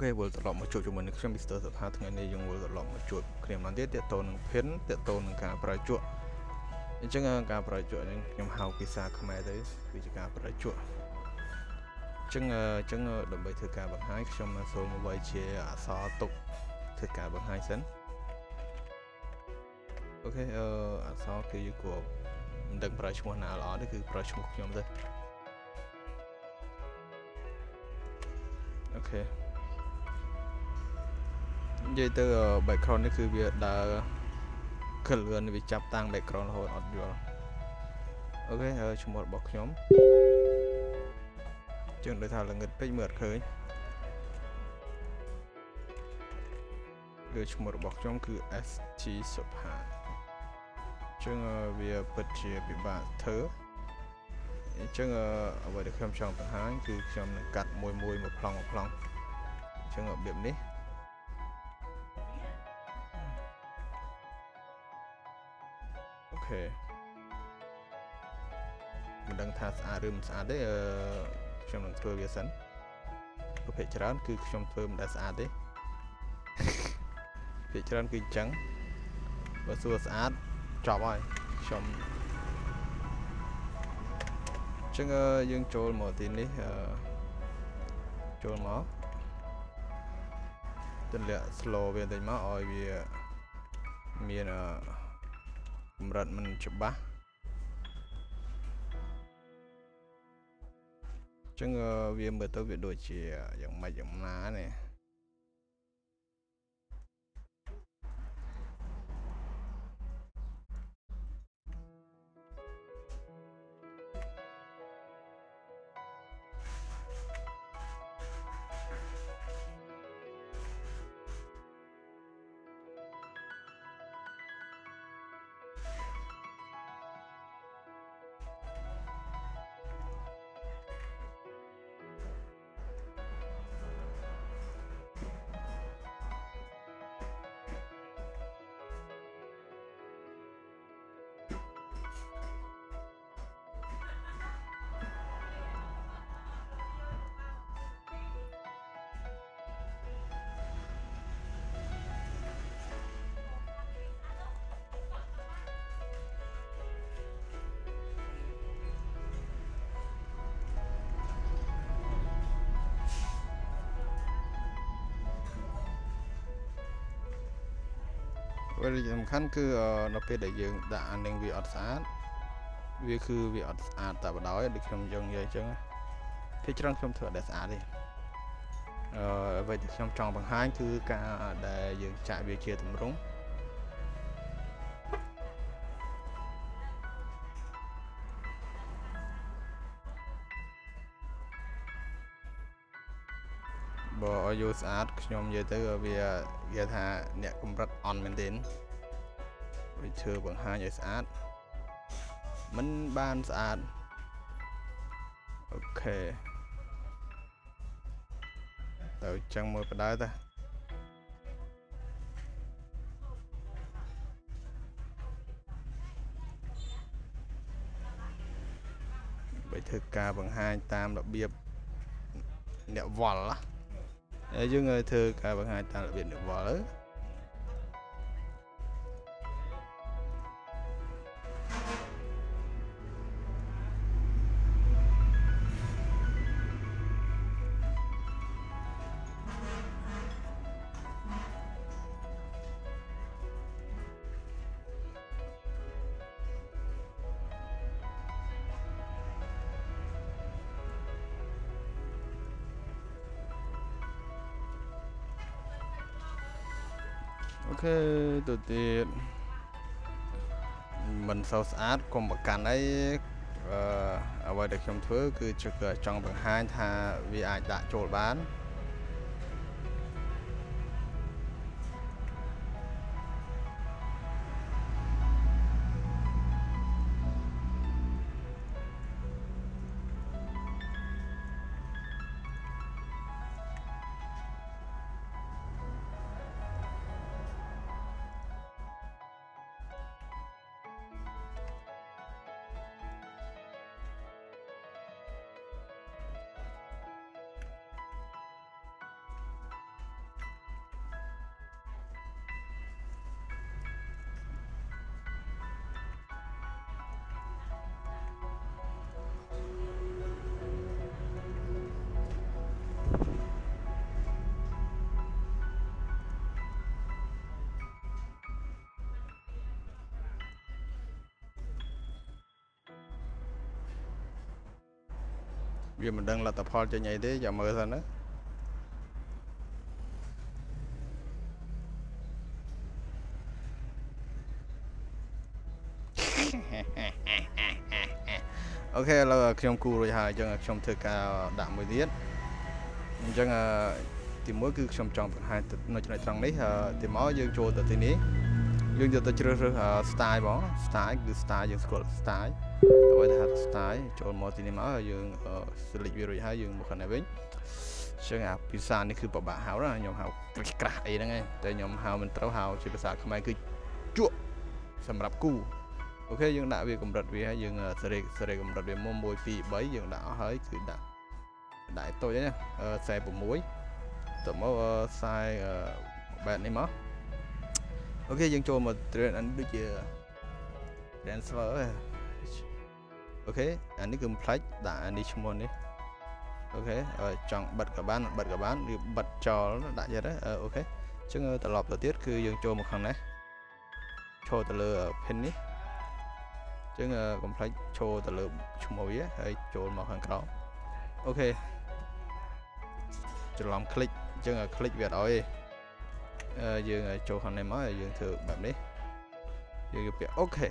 ខេវិលត្រឡប់មកជួបជាមួយនឹងខ្ញុំ Mr. សុផាថ្ងៃនេះយើងវិលត្រឡប់មកជួបគ្នាម្ដងទៀតតកតូននឹងភិនតកតូននឹងការប្រជក់អញ្ចឹងការប្រជក់នេះខ្ញុំហៅភាសាខ្មែរទៅគឺជាការប្រជក់អញ្ចឹងអញ្ចឹងដើម្បីធ្វើការបង្ហាញខ្ញុំសូមមកវាយជាអក្សរទុកធ្វើការបង្ហាញសិនអូខេអឺអក្សរគឺយើងគួរមិនដឹងប្រើឈ្មោះណាល្អទេគឺប្រើឈ្មោះខ្ញុំទៅអូខេ និយាយទៅ background នេះគឺវាដើរ color នេះវាចាប់តាំង background រហូតអត់យល់អូខេឈ្មោះរបស់ខ្ញុំជាងដូចថាល្ងឹតពេកមើលអត់ឃើញគឺឈ្មោះរបស់ខ្ញុំគឺ SG សុផាចឹងវាពិតជាពិបាកធ្វើអញ្ចឹងអ្វីដែលខ្ញុំចង់បង្ហាញគឺខ្ញុំនឹងកាត់មួយមួយមួយប្លង់មួយប្លង់អញ្ចឹងរបៀបនេះ ខេមិនដឹងថាស្អាតឬមិនស្អាតទេអឺខ្ញុំនឹងធ្វើវាសិនប្រភេទច្រើន គឺខ្ញុំធ្វើមិនដែលស្អាតទេភាគច្រើនគឺអញ្ចឹងបើសួរស្អាតចប់ហើយខ្ញុំចឹងយើងចូលមកទីនេះចូលមកទម្លាក់ slow វាបន្តិចមកឲ្យវាមាន កម្រិតមិនច្បាស់ចឹងវាមើលទៅវាដូចជាយ៉ាងម៉េចយ៉ាងណានេះ វាសំខាន់គឺនៅពេលដែលយើងដាក់អានឹងវាអត់ស្អាតវាគឺវាអត់ស្អាតតែបដ ாய் ដូចខ្ញុំយើងនិយាយអញ្ចឹងភាគច្រើនខ្ញុំធ្វើអត់ស្អាតទេអឺអ្វីដែលខ្ញុំចង់បង្ហាញគឺការដែលយើងចាក់វាជាទម្រង់ យយូរស្អាតខ្ញុំនិយាយទៅវាគេថាអ្នកកម្រិតអន់មែនទែនវាធ្វើបង្ហាញឲ្យស្អាតមិនបានស្អាតអូខេទៅចឹងមើលបដៅតាបើធ្វើការបង្ហាញតាមរបៀបអ្នកវល់ណា យើងធ្វើការបង្ហាញតាមរបៀបនេះវល់ ខេទៅទៀតមិនសូវស្អាតកុំប្រកាន់អីអឺអ្វីដែលខ្ញុំធ្វើ គឺជាចង់បង្ហាញថាវាអាចដាក់ចូលបាន វាមិនដឹងលទ្ធផលចេញអីទេចាំមើលសិនណាអូខេឥឡូវខ្ញុំគូរួចហើយអញ្ចឹងខ្ញុំធ្វើការដាក់មួយទៀតអញ្ចឹងទីមួយគឺខ្ញុំចង់បង្ហាញនៅចំណុចត្រង់នេះទីមកយើងចូលទៅទីនេះយើងយកទៅជ្រើសរើស style បង style គឺ style យើងស្គាល់ style អ្វីដែលហៅ style ចូលមកទីនេះមកយើង select វារួចហើយយើងមកខាងនេះវិញចឹងអាភាសានេះគឺពិបាកហៅណាខ្ញុំហៅក្រាស់អីហ្នឹងឯងតែខ្ញុំហៅមិនត្រូវហៅជាភាសាខ្មែរគឺជក់សម្រាប់គូអូខេយើងដាក់វាកម្រិតវាហើយយើងសេរីសេរីកម្រិតវាមក1 2 3យើងដាក់អស់ហើយគឺដាក់ដាក់តូចហ្នឹង46ទៅមកខ្សែបែបនេះមកអូខេយើងចូលមក trend អានេះដូចជា transfer អូខេអានេះគឺផ្លាច់ដាក់អានេះឈ្មោះនេះអូខេចង់បិទក៏បានបិទក៏បានឬបិទចោលដាក់ចិត្តអូខេអញ្ចឹងត្រឡប់ទៅទៀតគឺយើងចូលមកខាងនេះចូលទៅលើ pin នេះអញ្ចឹងកុំភ្លេចចូលទៅលើឈ្មោះវាហើយចូលមកខាងក្រោមអូខេច្រឡំคลิกអញ្ចឹងคลิกវាអត់អោយទេយើងចូលខាងនេះមកយើងធ្វើបែបនេះយើងយកពាក្យអូខេ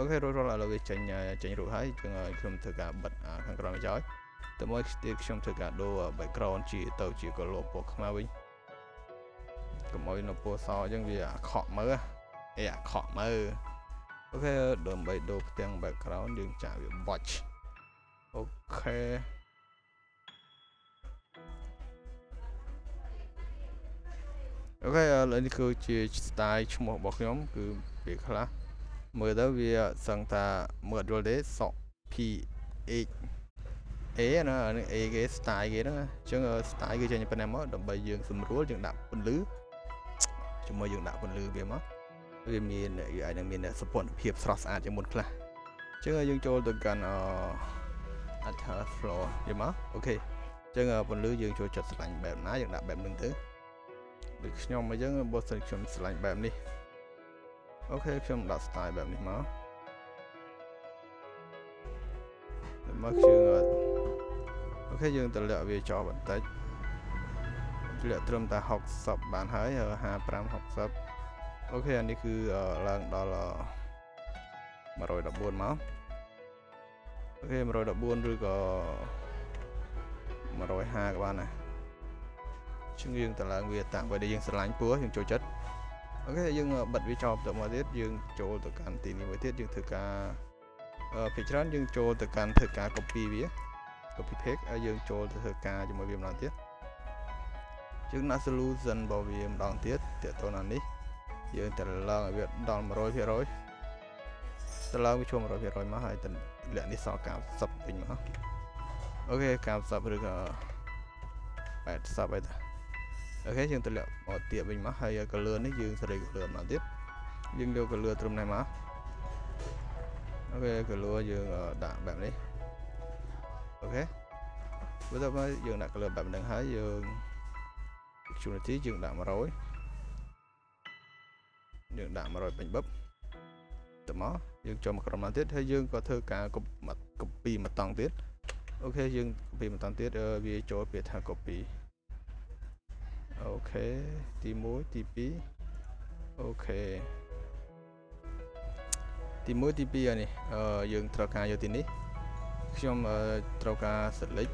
អូខេរួចរាល់ឥឡូវវាចេញចេញរួចហើយយើងឲ្យខ្ញុំធ្វើការបិទខាងក្រោមចោលតែមួយទៀតខ្ញុំធ្វើការដូរ background ជាទៅជា color ពណ៌ខ្មៅវិញកុំឲ្យនៅពណ៌សអញ្ចឹងវាអាខកមើលអេអាខកមើលអូខេដើម្បីដូរផ្ទាំង background យើងចាក់វា watch អូខេអូខេឥឡូវនេះគឺជា style ឈ្មោះរបស់ខ្ញុំគឺវាខ្លះ មើលទៅវាសឹងថាមើលអត់យល់ទេសក់ P H A ណានេះ A គេ style គេហ្នឹងអញ្ចឹង style គឺចេញប៉ុណ្ណេះមកដើម្បីយើងស្រួលយើងដាក់ពន្លឺជាមួយយើងដាក់ពន្លឺវាមកវាមានអាចនឹងមានសពន្ធភាពស្រស់ស្អាតជាងមុនខ្លះអញ្ចឹងយើងចូលទៅកាន់អ Alter Floor យល់មកអូខេអញ្ចឹងពន្លឺយើងចូលចិត្តស្លាញ់បែបណាយើងដាក់បែបហ្នឹងទៅដូចខ្ញុំអញ្ចឹងបើសិនខ្ញុំឆ្លាញ់បែបនេះ អូខេខ្ញុំដាក់ style បែបនេះមកមកយើងអូខេយើងតម្លាក់វាចោលបន្តិចតម្លាក់ត្រឹមតែ60បានហើយ55 60អូខេអានេះគឺឡើងដល់114មកអូខេ114ឬក៏150ក៏បានដែរជាងយើងតម្លើងវាតាក់បើដែលយើងស្រឡាញ់ពស់យើងចូលចិត្ត អូខេយើងបិទវាចោលទៅមកទៀតយើងចូលទៅកាន់ទីនេះមួយទៀតយើងធ្វើការអឺភាគច្រើនយើងចូលទៅកាន់ធ្វើការ copy វា copy paste ហើយយើងចូលទៅធ្វើការជាមួយវាម្ដងទៀតយើងដាក់ solution របស់វាម្ដងទៀតតទៅណានេះយើងទៅឡើងឲ្យវាដល់100%ទៅឡើងវាជួម100%មកហើយទៅលាក់នេះសល់90វិញមកអូខេ90ឬក៏80ហើយតា អូខេយើងទម្លាក់មកទៀតវិញមកហើយ color នេះយើងសេរី color មកទៀតយើងយក color ត្រឹមនេះមកអូខេ color យើងដាក់បែបនេះអូខេបន្ទាប់មកយើងដាក់ color បែបហ្នឹងហើយយើង opportunity យើងដាក់100យើងដាក់100ពេញបឹបទៅមកយើងចូលមកក្រុមមកទៀតហើយយើងក៏ធ្វើការ copy មកតង់ទៀតអូខេយើង copy មកតង់ទៀតវាចូលពាក្យថា copy អូ ខេទី1ទី2អូខេទី1ទី2អានេះអឺយើងត្រូវការយកទីនេះខ្ញុំត្រូវការ select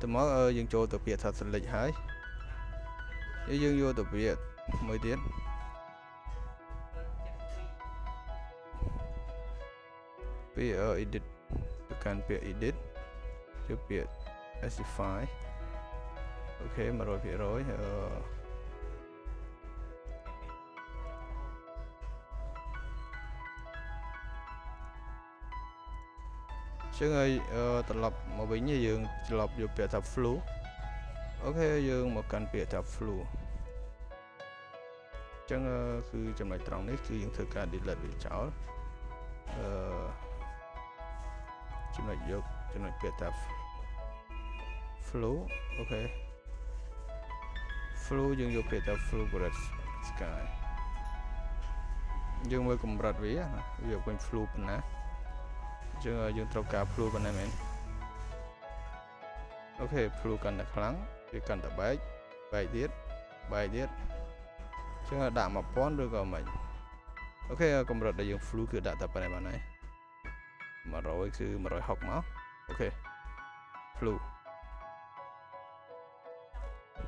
ទៅមកយើងចូលទៅពាក្យថា select ហើយយើងយកទៅពាក្យមួយទៀតពាក្យ edit ទៅកាន់ពាក្យ edit យកពាក្យ specify អូខេ100%អឺចឹងហើយត្រឡប់មកវិញយើងត្រឡប់យកពាក្យថា flu អូខេយើងមកកាន់ពាក្យថា flu ចឹងគឺចំណុចត្រង់នេះគឺយើងធ្វើការ delete វាចោលអឺចំណុចយកចំណុចពាក្យថា flow អូខេ flow យើងយកពាក្យថា flow red sky យើងមើលកម្រិតវាវាពេញ flow ប៉ុណ្ណាចឹងយើងត្រូវការភ្លូប៉ុណ្ណេះមែនអូខេភ្លូកាន់តែខ្លាំងវាកាន់តែបែកបែកទៀតបែកទៀតចឹងដាក់1000ឬក៏មិនអូខេកម្រិតដែលយើង flu គឺដាក់តែប៉ុណ្ណេះបានហើយ100គឺ160មកអូខេ flu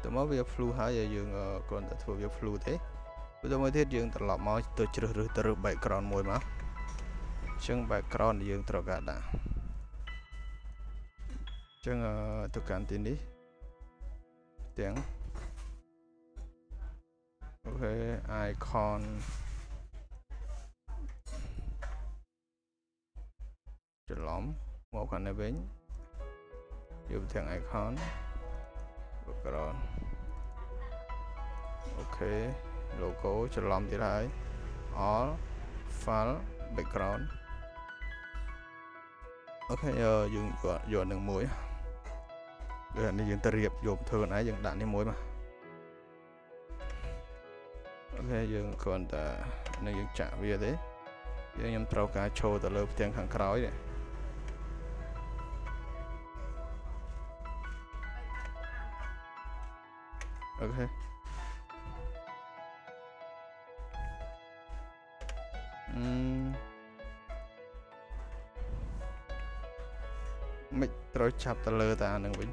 តើមកវា flu ហើយយើងគ្រាន់តែធ្វើវា flu ទេបន្ទាប់មកទៀតយើងត្រឡប់មកទៅជ្រើសរើសទៅរើស background មួយមកអញ្ចឹង background ដែលយើងត្រូវការដាក់អញ្ចឹងទៅកាន់ទីនេះទាំងអូខេ icon ច្រឡំមកខាងនេះវិញយកទាំង icon background អូ ខេ logo ច្រឡំទៀតហើយ all file background អូខេយើងយកយកនឹងមួយគឺនេះយើងទៅរៀបយកធ្វើខ្លួនឯងយើងដាក់នេះមួយមកអូខេយើងគ្រាន់តែនឹងយើងចាក់វាទេយើងខ្ញុំត្រូវការឈរទៅលើផ្ទាំងខាងក្រោយនេះអូខេ មិនត្រូវចាប់ទៅលើតានឹងវិញ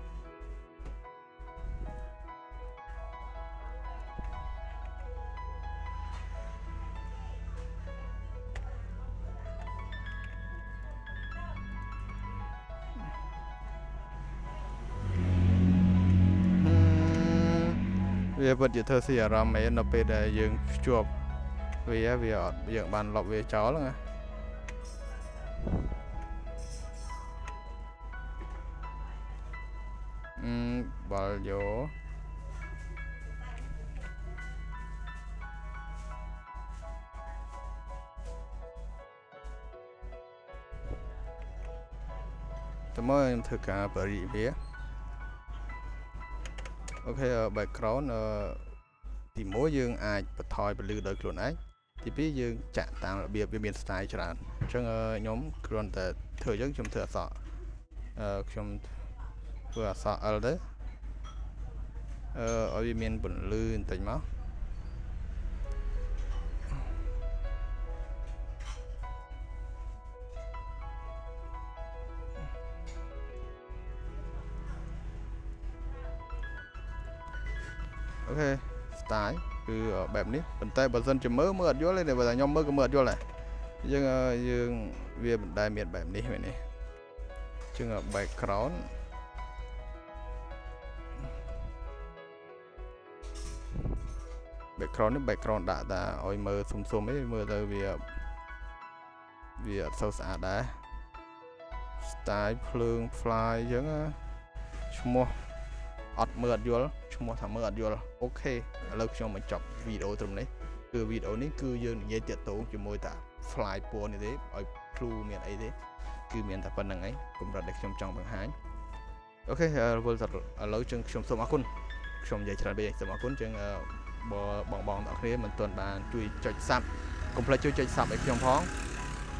វាពិតជាធ្វើស៊ីអារម្មណ៍មែននៅពេលដែលយើងភ្ជាប់ វាវាអត់យើងបានលុបវាចោលណាអឺបាល់យោតើមកខ្ញុំធ្វើការបរិវាអូខេ background ទី1យើងអាចបន្ថយពន្លឺដោយខ្លួនឯង ទី2យើងចាក់តាមរបៀបវាមាន style ច្រើនអញ្ចឹងខ្ញុំគ្រាន់តែធ្វើអញ្ចឹងខ្ញុំធ្វើអក្សរអឺខ្ញុំធ្វើអក្សរ L ទៅអឺឲ្យវាមានពន្លឺបន្តិចមកអូខេ style គឺបែបនេះប៉ុន្តែបើសិនជាមើលមើលអត់យល់ទេបើតែខ្ញុំមើលក៏មើលអត់យល់ដែរយើងយើងវាមិនដែលមានបែបនេះមែនទេជាង background background នេះ background ដាក់តាឲ្យមើលសុំសុំអីមើលទៅវាវាអត់សូវស្អាតដែរ style ភ្លើង fly អញ្ចឹងឈ្មោះ អត់មើលអត់យល់ឈ្មោះថាមើលអត់យល់អូខេឥឡូវខ្ញុំបញ្ចប់វីដេអូត្រឹមនេះគឺវីដេអូនេះគឺយើងនិយាយតាក់ទងជាមួយតា fly ពណ៌នេះទេឲ្យភ្លូមានអីទេគឺមានតែប៉ុណ្្នឹងឯងកម្រិតដែលខ្ញុំចង់បង្ហាញអូខេវល់ឥឡូវចឹងខ្ញុំសូមអរគុណខ្ញុំនិយាយច្រើនពេកសូមអរគុណចឹងបងបងទាំងគ្នាមិនទាន់បានជួយចុច Sub កុំភ្លេចជួយចុច Sub ឲ្យខ្ញុំផង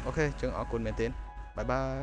អូខេចឹងអរគុណមែនទែនបាយបាយ